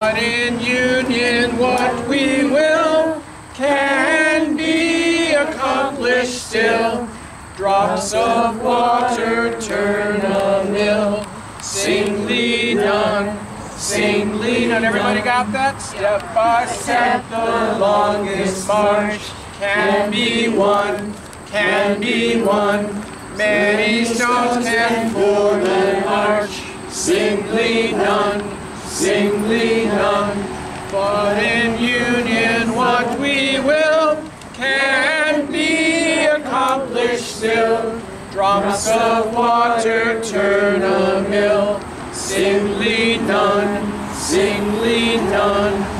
But in union, what we will can be accomplished still. Drops of water turn a mill. Singly done, singly done. Everybody got that? Step by step, the longest march can be won, can be won. Many stones can form an arch, singly done singly in union what we will can be accomplished still. Drops of water turn a mill, singly done, singly done.